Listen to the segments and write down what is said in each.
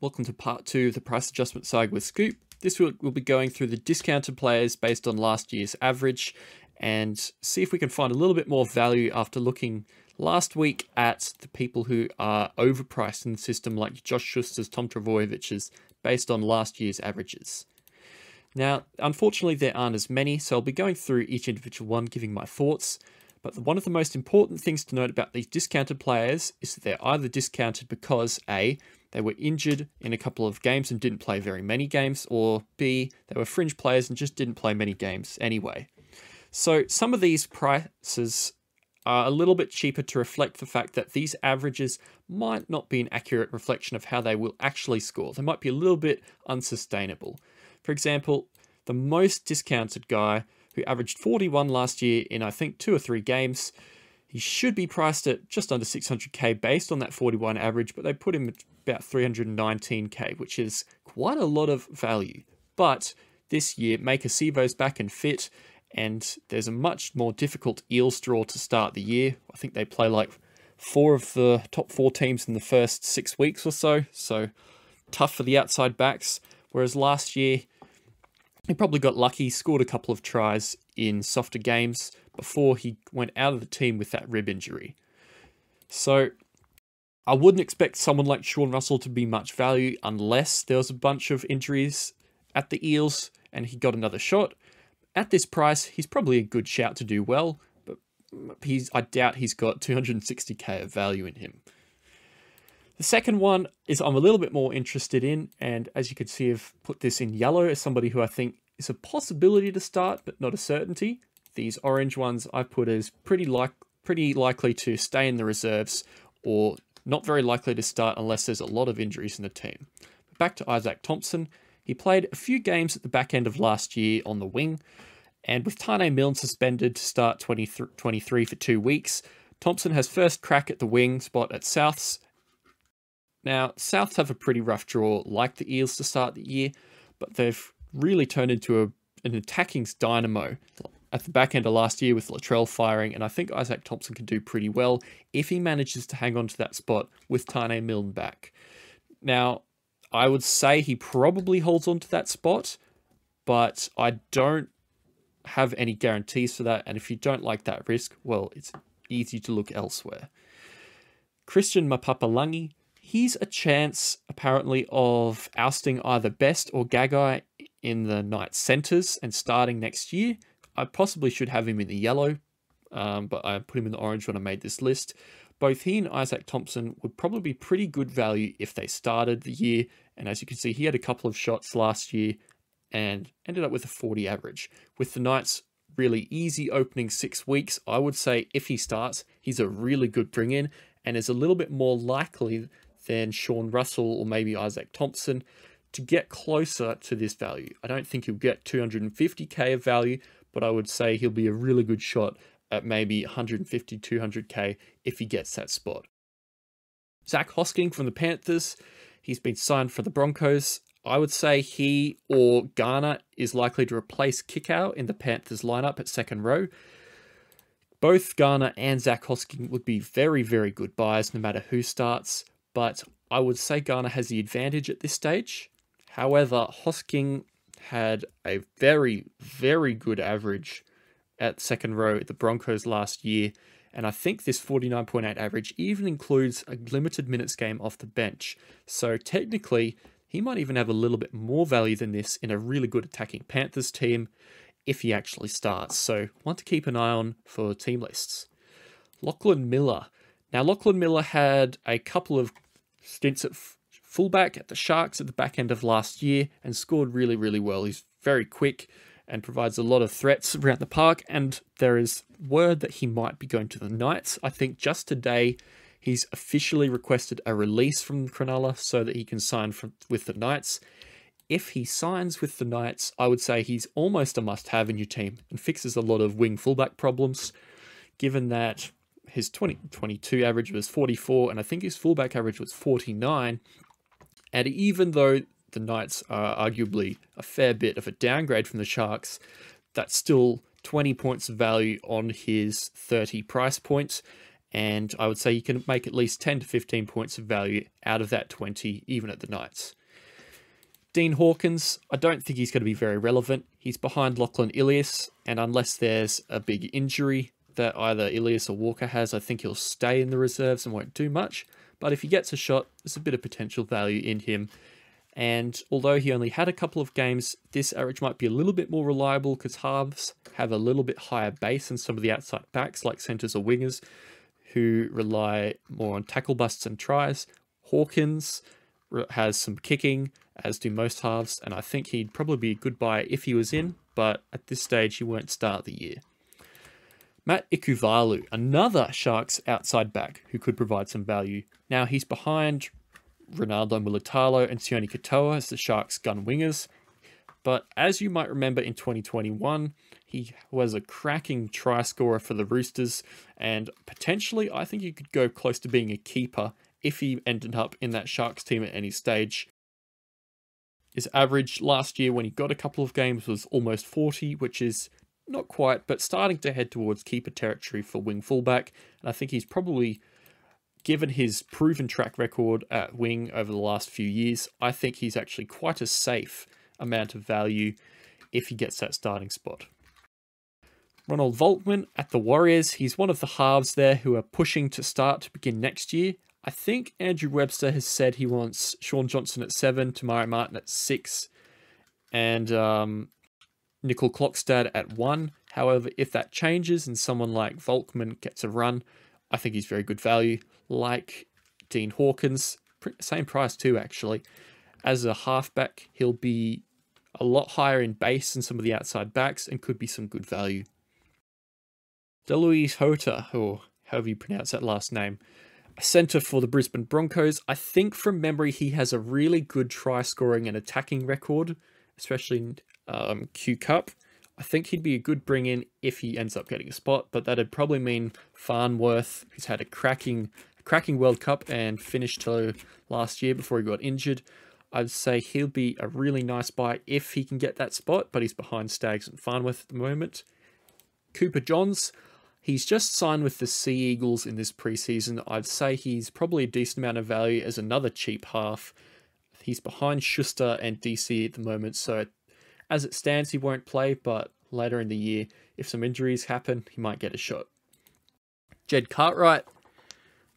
Welcome to part two of the price adjustment side with Scoop. This week we'll be going through the discounted players based on last year's average and see if we can find a little bit more value after looking last week at the people who are overpriced in the system like Josh Schuster's, Tom Trbojevic's based on last year's averages. Now, unfortunately, there aren't as many, so I'll be going through each individual one, giving my thoughts. But one of the most important things to note about these discounted players is that they're either discounted because A, they were injured in a couple of games and didn't play very many games, or B, they were fringe players and just didn't play many games anyway. So some of these prices are a little bit cheaper to reflect the fact that these averages might not be an accurate reflection of how they will actually score. They might be a little bit unsustainable. For example, the most discounted guy who averaged 41 last year in I think two or three games, he should be priced at just under 600k based on that 41 average, but they put him at about 319k, which is quite a lot of value. But this year, Maika Sivo's back and fit, and there's a much more difficult Eels draw to start the year. I think they play like four of the top four teams in the first six weeks or so, so tough for the outside backs. Whereas last year, he probably got lucky, scored a couple of tries in softer games before he went out of the team with that rib injury. So I wouldn't expect someone like Sean Russell to be much value unless there was a bunch of injuries at the Eels and he got another shot. At this price, he's probably a good shout to do well, but he's I doubt he's got 260k of value in him. The second one is I'm a little bit more interested in, and as you can see, I've put this in yellow as somebody who I think is a possibility to start, but not a certainty. These orange ones I put as pretty like pretty likely to stay in the reserves or not very likely to start unless there's a lot of injuries in the team. But back to Izaac Thompson. He played a few games at the back end of last year on the wing, and with Taane Milne suspended to start 23 for two weeks, Thompson has first crack at the wing spot at Souths now, Souths have a pretty rough draw like the Eels to start the year, but they've really turned into a, an attacking dynamo at the back end of last year with Latrell firing, and I think Izaac Thompson can do pretty well if he manages to hang on to that spot with Taane Milne back. Now, I would say he probably holds on to that spot, but I don't have any guarantees for that, and if you don't like that risk, well, it's easy to look elsewhere. Krystian Mapapalangi he's a chance, apparently, of ousting either Best or Gagai in the night centres and starting next year. I possibly should have him in the yellow, um, but I put him in the orange when I made this list. Both he and Izaac Thompson would probably be pretty good value if they started the year. And as you can see, he had a couple of shots last year and ended up with a 40 average. With the Knights really easy opening six weeks, I would say if he starts, he's a really good bring in and is a little bit more likely than Sean Russell or maybe Izaac Thompson to get closer to this value. I don't think he'll get 250k of value, but I would say he'll be a really good shot at maybe 150, 200k if he gets that spot. Zac Hosking from the Panthers, he's been signed for the Broncos. I would say he or Garner is likely to replace Kikau in the Panthers lineup at second row. Both Garner and Zac Hosking would be very, very good buys no matter who starts but I would say Garner has the advantage at this stage. However, Hosking had a very, very good average at second row at the Broncos last year, and I think this 49.8 average even includes a limited minutes game off the bench. So technically, he might even have a little bit more value than this in a really good attacking Panthers team if he actually starts. So, want to keep an eye on for team lists. Lachlan Miller. Now, Lachlan Miller had a couple of stints at fullback at the Sharks at the back end of last year and scored really, really well. He's very quick and provides a lot of threats around the park. And there is word that he might be going to the Knights. I think just today he's officially requested a release from Cronulla so that he can sign from, with the Knights. If he signs with the Knights, I would say he's almost a must have in your team and fixes a lot of wing fullback problems, given that his 2022 average was 44, and I think his fullback average was 49. And even though the Knights are arguably a fair bit of a downgrade from the Sharks, that's still 20 points of value on his 30 price points. And I would say you can make at least 10 to 15 points of value out of that 20, even at the Knights. Dean Hawkins, I don't think he's going to be very relevant. He's behind Lachlan Ilias, and unless there's a big injury that either Ilias or Walker has, I think he'll stay in the reserves and won't do much. But if he gets a shot, there's a bit of potential value in him. And although he only had a couple of games, this average might be a little bit more reliable because halves have a little bit higher base than some of the outside backs like centres or wingers who rely more on tackle busts and tries. Hawkins has some kicking, as do most halves, and I think he'd probably be a good buy if he was in, but at this stage he won't start the year. Matt Ikuvalu, another Sharks outside back who could provide some value. Now he's behind Ronaldo Mulitalo and Sione Katoa as the Sharks gun wingers. But as you might remember in 2021, he was a cracking try scorer for the Roosters, and potentially I think he could go close to being a keeper if he ended up in that Sharks team at any stage. His average last year when he got a couple of games was almost 40, which is not quite, but starting to head towards keeper territory for wing fullback. And I think he's probably, given his proven track record at wing over the last few years, I think he's actually quite a safe amount of value if he gets that starting spot. Ronald Volkman at the Warriors. He's one of the halves there who are pushing to start to begin next year. I think Andrew Webster has said he wants Shaun Johnson at seven, Te Maire Martin at six, and um, Nicoll-Klokstad at one. However, if that changes and someone like Volkman gets a run, I think he's very good value. Like Dean Hawkins, same price too, actually. As a halfback, he'll be a lot higher in base than some of the outside backs and could be some good value. Delouise Hoeter, or however you pronounce that last name, a centre for the Brisbane Broncos. I think from memory he has a really good try scoring and attacking record, especially um, Q Cup. I think he'd be a good bring in if he ends up getting a spot, but that'd probably mean Farnworth, who's had a cracking, cracking World Cup and finished to last year before he got injured. I'd say he'll be a really nice buy if he can get that spot, but he's behind Staggs and Farnworth at the moment. Cooper Johns, He's just signed with the Sea Eagles in this preseason. I'd say he's probably a decent amount of value as another cheap half. He's behind Schuster and DC at the moment, so as it stands, he won't play, but later in the year, if some injuries happen, he might get a shot. Jed Cartwright,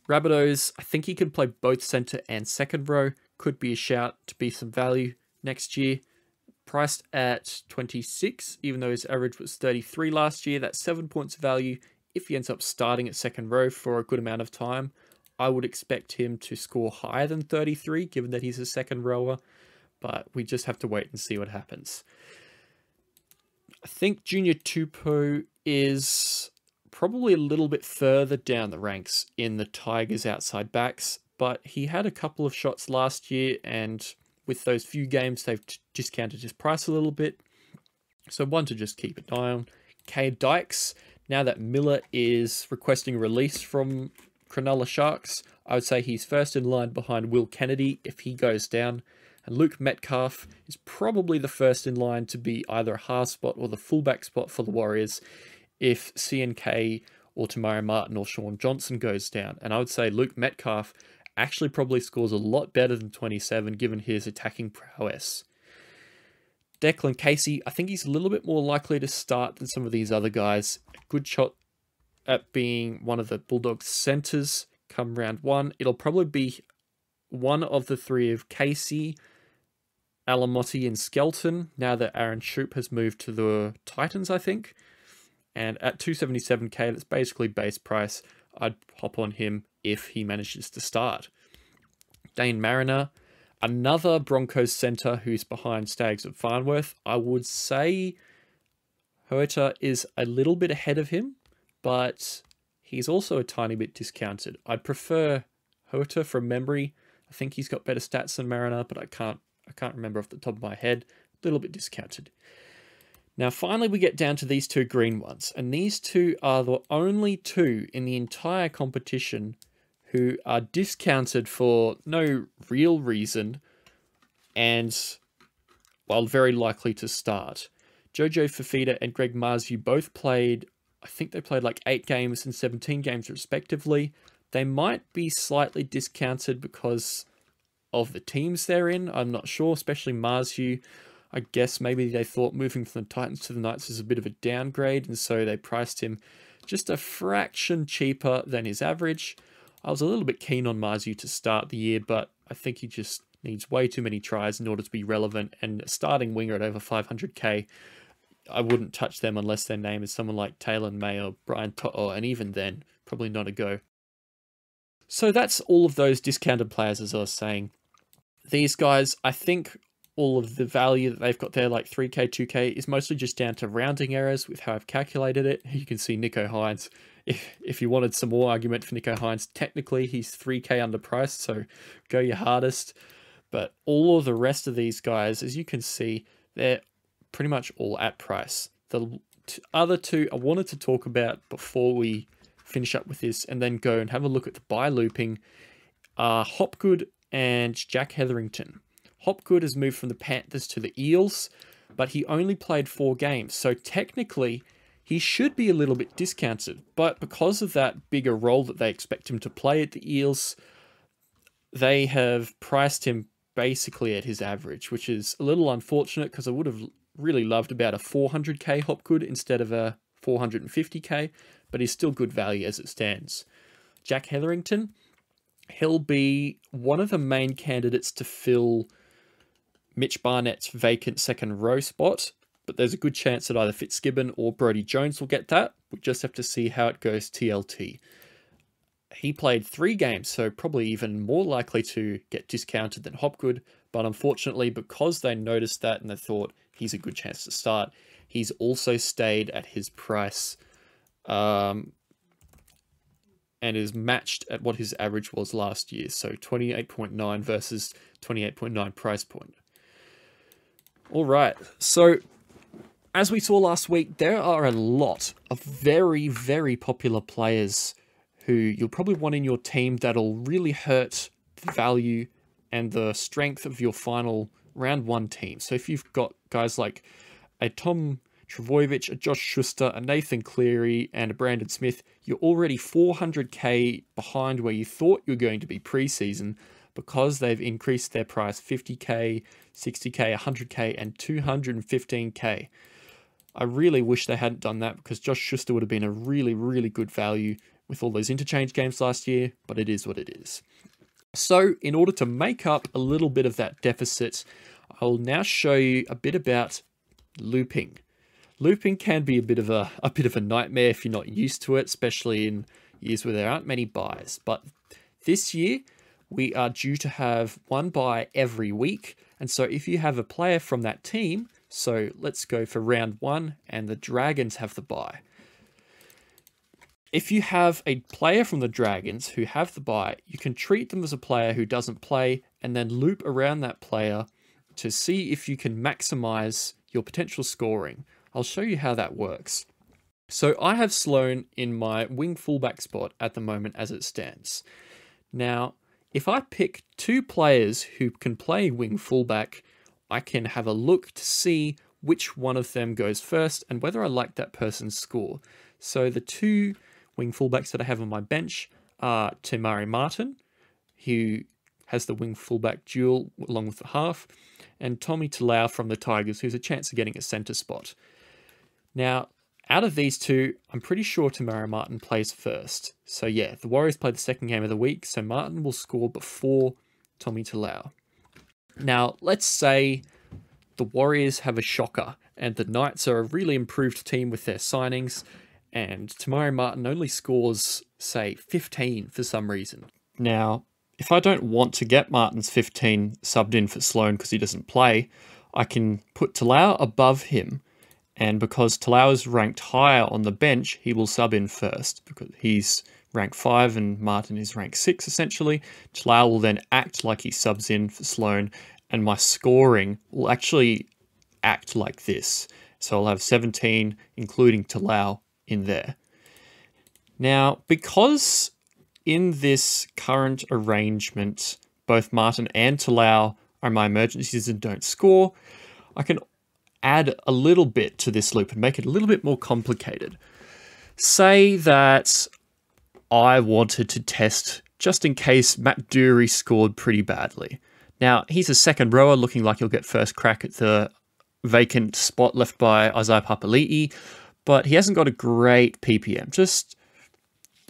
Rabbitohs, I think he can play both centre and second row. Could be a shout to be some value next year priced at 26, even though his average was 33 last year. That's seven points of value if he ends up starting at second row for a good amount of time, I would expect him to score higher than 33, given that he's a second rower, but we just have to wait and see what happens. I think Junior Tupou is probably a little bit further down the ranks in the Tigers outside backs, but he had a couple of shots last year, and with those few games, they've discounted his price a little bit. So one to just keep an eye on. Cade Dykes, now that Miller is requesting release from Cronulla Sharks, I would say he's first in line behind Will Kennedy if he goes down. And Luke Metcalf is probably the first in line to be either a half spot or the fullback spot for the Warriors if CNK or Te Maire Martin or Shaun Johnson goes down. And I would say Luke Metcalf actually probably scores a lot better than 27 given his attacking prowess. Declan Casey, I think he's a little bit more likely to start than some of these other guys. Good shot at being one of the Bulldogs centres come round one. It'll probably be one of the three of Casey, Alamoti, and Skelton, now that Aaron Schoupp has moved to the Titans, I think. And at 277k, that's basically base price. I'd hop on him if he manages to start. Deine Mariner, Another Broncos centre who's behind Staggs and Farnworth, I would say Hoeter is a little bit ahead of him, but he's also a tiny bit discounted. I'd prefer Hoeter from memory. I think he's got better stats than Mariner, but I can't I can't remember off the top of my head. A little bit discounted. Now, finally, we get down to these two green ones, and these two are the only two in the entire competition who are discounted for no real reason and, well, very likely to start. Jojo Fifita and Greg Marzhew both played I think they played like 8 games and 17 games respectively. They might be slightly discounted because of the teams they're in. I'm not sure, especially Marzhew. I guess maybe they thought moving from the Titans to the Knights is a bit of a downgrade, and so they priced him just a fraction cheaper than his average. I was a little bit keen on Marzhew to start the year, but I think he just needs way too many tries in order to be relevant, and starting winger at over 500k, I wouldn't touch them unless their name is someone like Taylor May or Brian To'o, and even then, probably not a go. So that's all of those discounted players, as I was saying. These guys, I think all of the value that they've got there, like 3k, 2k, is mostly just down to rounding errors with how I've calculated it. You can see Nicho Hynes. If, if you wanted some more argument for Nicho Hynes, technically he's 3k underpriced, so go your hardest. But all of the rest of these guys, as you can see, they're pretty much all at price. The other two I wanted to talk about before we finish up with this and then go and have a look at the buy looping are Hopgood and Jack Hetherington. Hopgood has moved from the Panthers to the Eels, but he only played four games. So technically, he should be a little bit discounted. But because of that bigger role that they expect him to play at the Eels, they have priced him basically at his average, which is a little unfortunate because I would have really loved about a 400k Hopgood instead of a 450k, but he's still good value as it stands. Jack Hetherington, he'll be one of the main candidates to fill Mitch Barnett's vacant second row spot, but there's a good chance that either Fitzgibbon or Brody Jones will get that. We just have to see how it goes TLT. He played three games, so probably even more likely to get discounted than Hopgood, but unfortunately, because they noticed that and they thought he's a good chance to start, he's also stayed at his price um, and is matched at what his average was last year, so 28.9 versus 28.9 price point. All right. So, as we saw last week, there are a lot of very, very popular players who you'll probably want in your team that'll really hurt the value and the strength of your final round one team. So, if you've got guys like a Tom Trbojevic, a uh, Josh Schuster, a Nathan Cleary, and a Brandon Smith, you're already 400k behind where you thought you were going to be preseason because they've increased their price 50k, 60k, 100k, and 215k. I really wish they hadn't done that because Josh Schuster would have been a really, really good value with all those interchange games last year, but it is what it is. So, in order to make up a little bit of that deficit, I'll now show you a bit about looping. Looping can be a bit of a, a bit of a nightmare if you're not used to it, especially in years where there aren't many buys. But this year, we are due to have one buy every week. And so if you have a player from that team, so let's go for round one and the Dragons have the buy. If you have a player from the Dragons who have the buy, you can treat them as a player who doesn't play and then loop around that player to see if you can maximize your potential scoring. I'll show you how that works. So I have Sloan in my wing fullback spot at the moment as it stands. Now, if I pick two players who can play wing fullback, I can have a look to see which one of them goes first and whether I like that person's score. So the two wing fullbacks that I have on my bench are Te Maire Martin, who has the wing fullback dual along with the half, and Tommy Talau from the Tigers, who's a chance of getting a centre spot. Now, out of these two, I'm pretty sure Te Maire Martin plays first. So yeah, the Warriors play the second game of the week, so Martin will score before Tommy Talau. Now, let's say the Warriors have a shocker and the Knights are a really improved team with their signings and Te Maire Martin only scores, say, 15 for some reason. Now, if I don't want to get Martin's 15 subbed in for Sloan because he doesn't play, I can put Talau above him and because Talau is ranked higher on the bench, he will sub in first because he's rank 5 and Martin is rank 6 essentially. Talau will then act like he subs in for Sloan and my scoring will actually act like this. So I'll have 17 including Talau in there. Now, because in this current arrangement, both Martin and Talau are my emergencies and don't score, I can add a little bit to this loop and make it a little bit more complicated. say that I wanted to test just in case Matt Doorey scored pretty badly. Now, he's a second rower looking like he'll get first crack at the vacant spot left by Isaiah Papali'i, but he hasn't got a great PPM. Just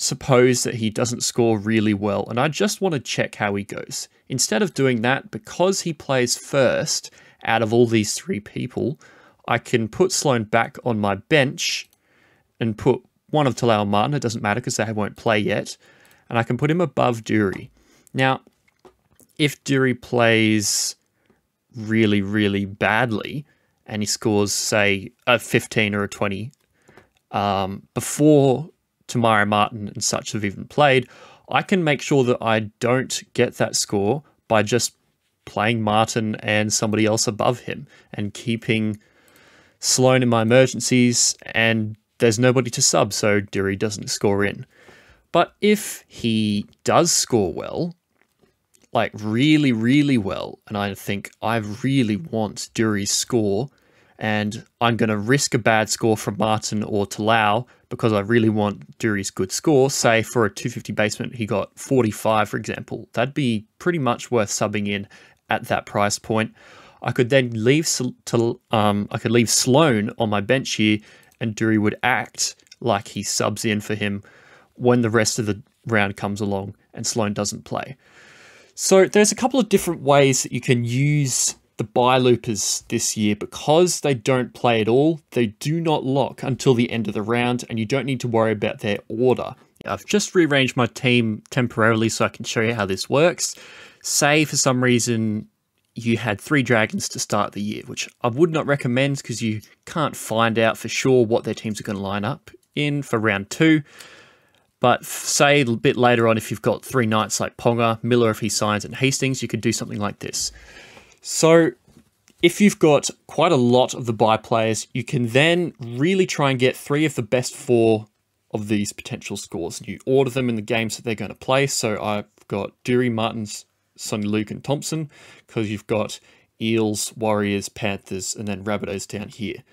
suppose that he doesn't score really well, and I just want to check how he goes. Instead of doing that, because he plays first out of all these three people, I can put Sloan back on my bench and put one of Talau Martin. It doesn't matter because they won't play yet. And I can put him above Doorey. Now, if Doorey plays really, really badly and he scores, say, a 15 or a 20 um, before Te Maire Martin and such have even played, I can make sure that I don't get that score by just playing Martin and somebody else above him and keeping Sloan in my emergencies and there's nobody to sub, so Doorey doesn't score in. But if he does score well, like really, really well, and I think I really want Doorey's score, and I'm going to risk a bad score from Martin or Talau because I really want Doorey's good score. Say for a 250 basement, he got 45, for example. That'd be pretty much worth subbing in at that price point. I could then leave to um, I could leave Sloan on my bench here, and Doorey would act like he subs in for him when the rest of the round comes along and Sloan doesn't play. So there's a couple of different ways that you can use the buy loopers this year because they don't play at all. They do not lock until the end of the round and you don't need to worry about their order. I've just rearranged my team temporarily so I can show you how this works. Say for some reason you had three dragons to start the year, which I would not recommend because you can't find out for sure what their teams are going to line up in for round two. But say a bit later on, if you've got three knights like Ponga, Miller if he signs, and Hastings, you could do something like this. So if you've got quite a lot of the buy players, you can then really try and get three of the best four of these potential scores. And you order them in the games that they're going to play. So I've got Doorey, Martins, Soni Luke, and Thompson, because you've got Eels, Warriors, Panthers, and then Rabbitohs down here.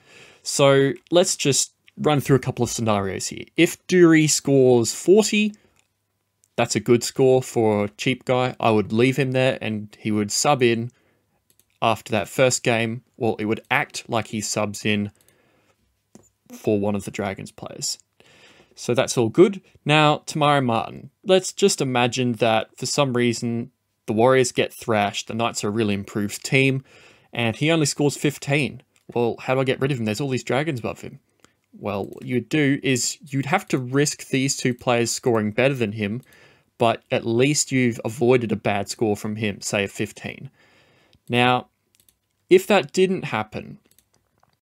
So let's just run through a couple of scenarios here. If Doorey scores 40, that's a good score for a cheap guy. I would leave him there and he would sub in after that first game. Well, it would act like he subs in for one of the Dragons players. So that's all good. Now, Te Maire Martin. Let's just imagine that for some reason the Warriors get thrashed, the Knights are a really improved team, and he only scores 15. Well, how do I get rid of him? There's all these Dragons above him well, what you'd do is you'd have to risk these two players scoring better than him, but at least you've avoided a bad score from him, say a 15. Now, if that didn't happen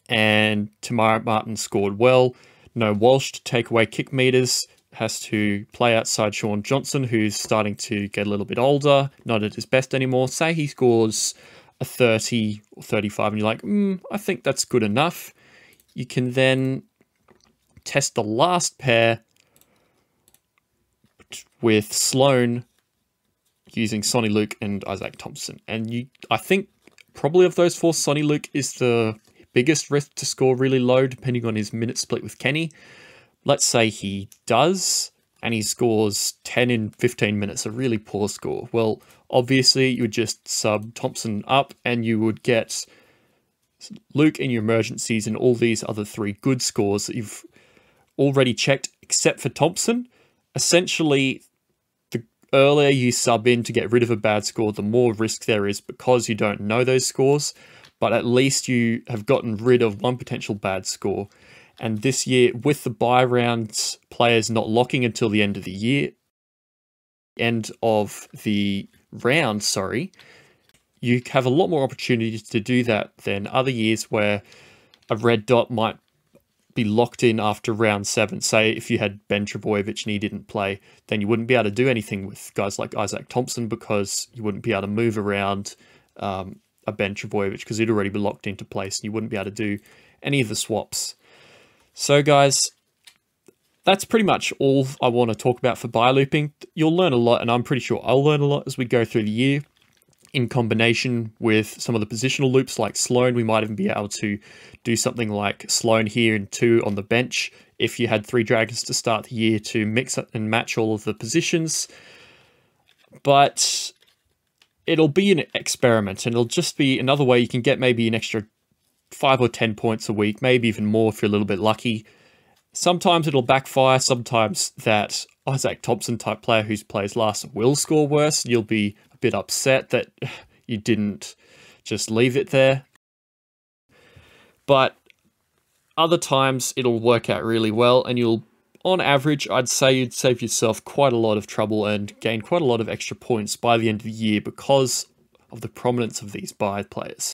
and Te Maire Martin scored well, no Walsh to take away kick meters, has to play outside Shaun Johnson, who's starting to get a little bit older, not at his best anymore. Say he scores a 30 or 35, and you're like, mm, I think that's good enough. You can then test the last pair with Sloan using Soni Luke and Izaac Thompson. And you, I think probably of those four, Sonny Luke is the biggest risk to score really low, depending on his minute split with Kenny. Let's say he does, and he scores 10 in 15 minutes, a really poor score. Well, obviously, you would just sub Thompson up, and you would get Luke in your emergencies and all these other three good scores that you've already checked except for Thompson. Essentially, earlier you sub in to get rid of a bad score, the more risk there is because you don't know those scores. But at least you have gotten rid of one potential bad score. And this year, with the buy rounds players not locking until the end of the year, end of the round, sorry, you have a lot more opportunities to do that than other years where a red dot might be locked in after round seven. Say if you had Ben Trbojevic and he didn't play, then you wouldn't be able to do anything with guys like Izaac Thompson because you wouldn't be able to move around um, a Ben Trbojevic because he'd already be locked into place and you wouldn't be able to do any of the swaps. So guys, that's pretty much all I want to talk about for buy looping. You'll learn a lot and I'm pretty sure I'll learn a lot as we go through the year. In combination with some of the positional loops like Sloan, we might even be able to do something like Sloan here and two on the bench if you had three dragons to start the year to mix up and match all of the positions. But it'll be an experiment and it'll just be another way you can get maybe an extra five or 10 points a week, maybe even more if you're a little bit lucky. Sometimes it'll backfire, sometimes that Izaac Thompson type player who's plays last will score worse. You'll be bit upset that you didn't just leave it there. But other times it'll work out really well and you'll on average, I'd say you'd save yourself quite a lot of trouble and gain quite a lot of extra points by the end of the year because of the prominence of these buy players.